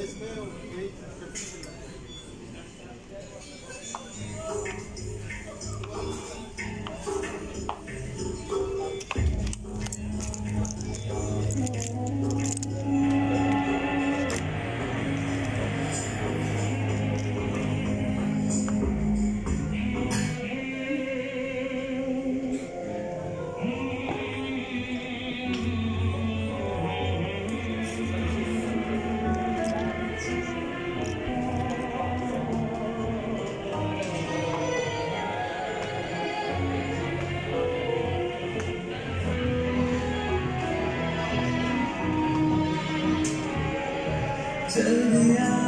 इसमें 저기야.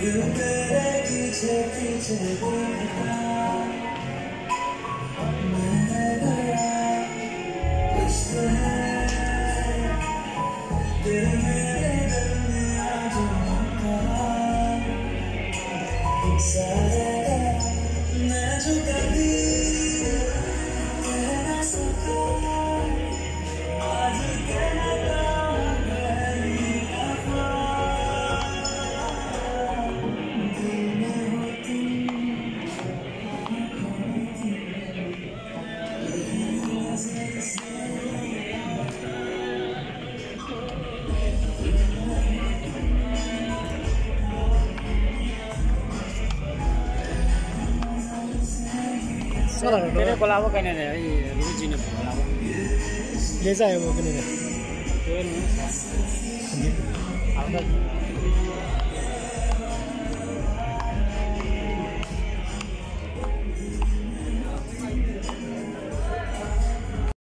눈들의 빛에 비춰보니까 나의 거야 Whisper 그늘에 걷는 어둠과 사랑해 나 조각이 धेरै बोला अब कहाँनिर है रुचि फोन होला अब के चाहिँ